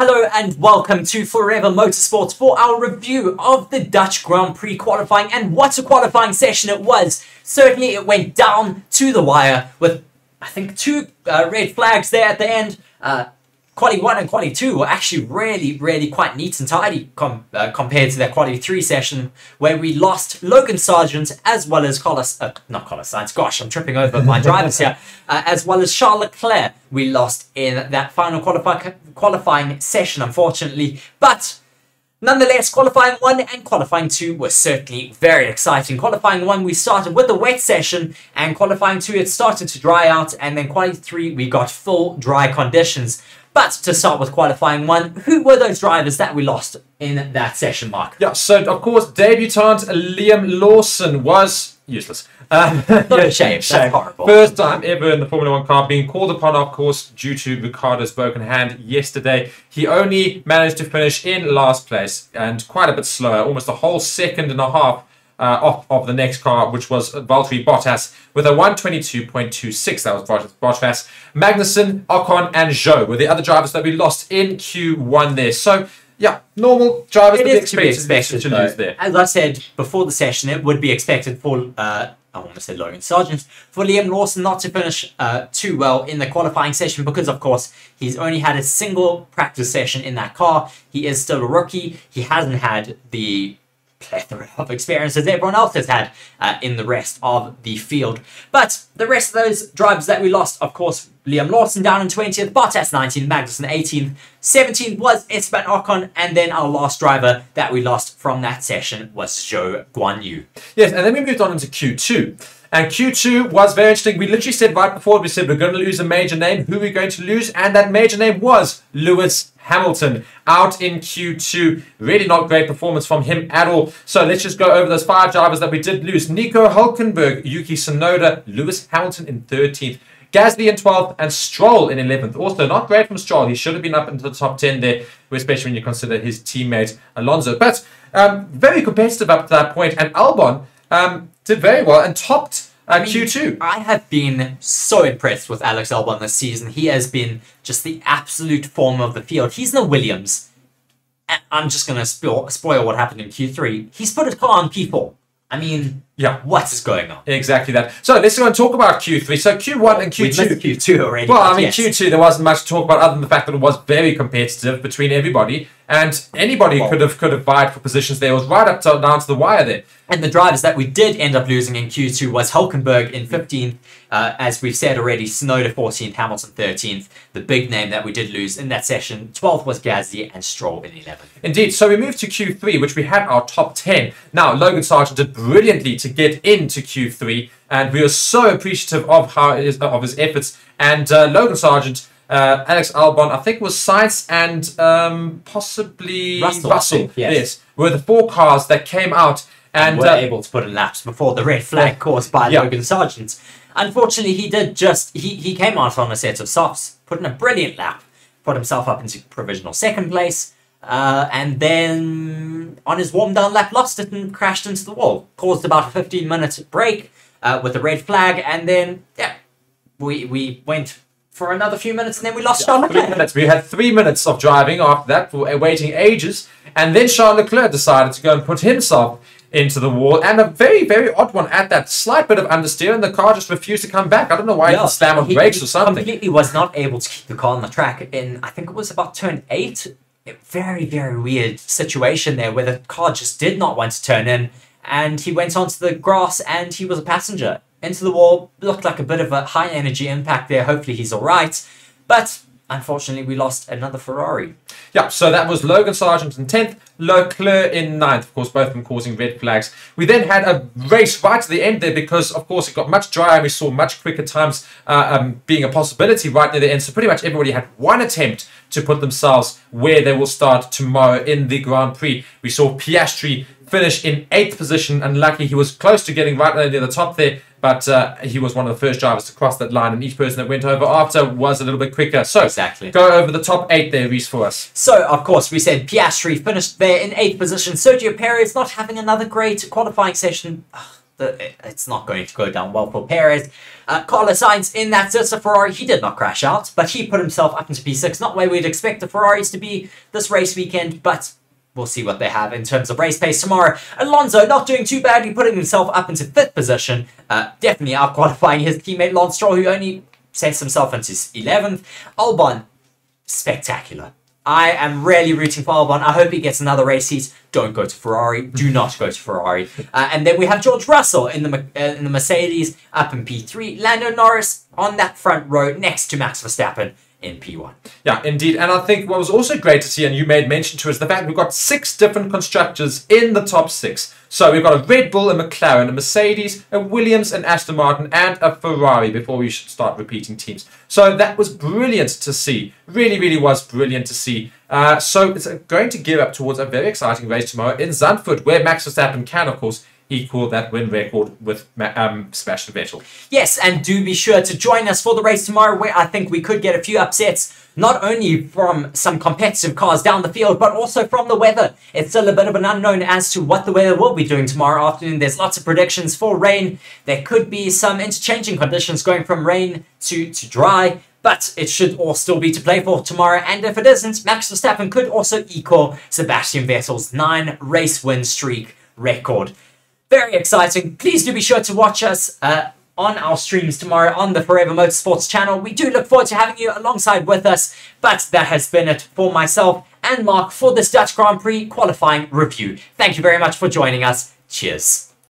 Hello and welcome to Forever Motorsports for our review of the Dutch Grand Prix qualifying and what a qualifying session it was. Certainly it went down to the wire with I think two uh, red flags there at the end. Uh, Quali 1 and Quali 2 were actually really, really quite neat and tidy com uh, compared to that Quali 3 session where we lost Logan Sargeant as well as Carlos, uh, not Carlos Sainz, gosh, I'm tripping over my drivers here, uh, as well as Charles Leclerc we lost in that final qualify qualifying session, unfortunately. But Nonetheless, qualifying 1 and qualifying 2 were certainly very exciting. Qualifying 1, we started with a wet session, and qualifying 2, it started to dry out, and then qualifying 3, we got full dry conditions. But to start with qualifying one, who were those drivers that we lost in that session, Mark? Yeah, so of course, debutant Liam Lawson was useless. Um, yeah, shame. That's horrible. First time ever in the Formula One car being called upon, of course, due to Ricciardo's broken hand yesterday. He only managed to finish in last place and quite a bit slower, almost a whole second and a half uh, off of the next car, which was Valtteri Bottas, with a 122.26. That was Bottas. Magnussen, Ocon, and Zhou were the other drivers that we lost in Q1 there. So, yeah, normal drivers it to is be expected, to, be to, lose there. As I said before the session, it would be expected for, uh, I want to say Logan Sargeant, for Liam Lawson not to finish uh, too well in the qualifying session because, of course, he's only had a single practice session in that car. He is still a rookie. He hasn't had the plethora of experiences everyone else has had uh, in the rest of the field. But the rest of those drivers that we lost, of course, Liam Lawson down in 20th, Bottas 19th, Magnussen 18th, 17th was Esteban Ocon, and then our last driver that we lost from that session was Zhou Guanyu. Yes, and then we moved on into Q2. And Q2 was very interesting. We literally said right before, we said we're going to lose a major name. Who are we going to lose? And that major name was Lewis Hamilton out in Q2. Really not great performance from him at all. So let's just go over those five drivers that we did lose. Nico Hulkenberg, Yuki Tsunoda, Lewis Hamilton in 13th. Gasly in 12th and Stroll in 11th. Also, not great from Stroll. He should have been up into the top 10 there, especially when you consider his teammate Alonso. But um, very competitive up to that point. And Albon um, did very well and topped uh, I mean, Q2. I have been so impressed with Alex Albon this season. He has been just the absolute form of the field. He's no Williams. I'm just going to spoil, spoil what happened in Q3. He's put his car on P4. I mean, yeah, what is going on? Exactly that. So let's go and talk about Q3. So Q1 and Q2. We Q2 already. Well, I mean, yes. Q2 there wasn't much to talk about other than the fact that it was very competitive between everybody, and anybody well, could have could have vied for positions there. It was right up to, down to the wire there. And the drivers that we did end up losing in Q2 was Hulkenberg in 15th, uh, as we've said already, Tsunoda 14th, Hamilton 13th. The big name that we did lose in that session, 12th was Gasly and Stroll in 11th. Indeed. So we moved to Q3, which we had our top 10. Now, Logan Sargeant did brilliantly to get into Q3, and we were so appreciative of how of his efforts. And uh, Logan Sargeant, uh, Alex Albon, I think was Sainz and um, possibly Russell, Russell think, yes. yes, were the four cars that came out and, and were uh, able to put in laps before the red flag caused by yeah. Logan Sargeant. Unfortunately, he did just he he came out on a set of softs, put in a brilliant lap, put himself up into provisional second place. Uh, and then on his warm down lap, lost it and crashed into the wall. Caused about a 15 minute break uh, with a red flag, and then, yeah, we, we went for another few minutes and then we lost yeah, Charles Leclerc. Minutes. We had three minutes of driving after that, for uh, waiting ages, and then Charles Leclerc decided to go and put himself into the wall, and a very, very odd one at that. Slight bit of understeer, and the car just refused to come back. I don't know why yeah, he slammed on brakes or something. completely was not able to keep the car on the track in, I think it was about turn 8 A very, very weird situation there where the car just did not want to turn in and he went onto the grass and he was a passenger. Into the wall, looked like a bit of a high energy impact there. Hopefully he's alright. But unfortunately, we lost another Ferrari. Yeah, so that was Logan Sargeant in 10th, Leclerc in 9th, of course, both of them causing red flags. We then had a race right to the end there because, of course, it got much drier. We saw much quicker times uh, um, being a possibility right near the end. So pretty much everybody had one attempt to put themselves where they will start tomorrow in the Grand Prix. We saw Piastri finish in 8th position. Unlucky, he was close to getting right near the top there but uh, he was one of the first drivers to cross that line, and each person that went over after was a little bit quicker. So, exactly. go over the top eight there, Reese, for us. So, of course, we said Piastri finished there in eighth position. Sergio Perez not having another great qualifying session. the, it's not going to go down well for Perez. Uh, Carlos Sainz in that Zista Ferrari, he did not crash out, but he put himself up into P6. Not where we'd expect the Ferraris to be this race weekend, but we'll see what they have in terms of race pace tomorrow. Alonso not doing too badly, putting himself up into fifth position, uh, definitely out qualifying his teammate Lance Stroll, who only sets himself into 11th. Albon, spectacular. I am really rooting for Albon. I hope he gets another race. He's don't go to Ferrari. Do not go to Ferrari. Uh, and then we have George Russell in the uh, in the Mercedes up in P3. Lando Norris on that front row next to Max Verstappen in P1. Yeah, indeed. And I think what was also great to see, and you made mention to, is the fact we've got six different constructors in the top six. So we've got a Red Bull, a McLaren, a Mercedes, a Williams, an Aston Martin, and a Ferrari before we should start repeating teams. So that was brilliant to see. Really, really was brilliant to see. Uh, so it's going to gear up towards a very exciting race tomorrow in Zandvoort, where Max Verstappen can, of course, equal that win record with um, Sebastian Vettel. Yes, and do be sure to join us for the race tomorrow, where I think we could get a few upsets, not only from some competitive cars down the field, but also from the weather. It's still a bit of an unknown as to what the weather will be doing tomorrow afternoon. There's lots of predictions for rain. There could be some interchanging conditions going from rain to, to dry. But it should all still be to play for tomorrow, and if it isn't, Max Verstappen could also equal Sebastian Vettel's nine race win streak record. Very exciting. Please do be sure to watch us uh, on our streams tomorrow on the Forever Motorsports channel. We do look forward to having you alongside with us, but that has been it for myself and Mark for this Dutch Grand Prix qualifying review. Thank you very much for joining us. Cheers.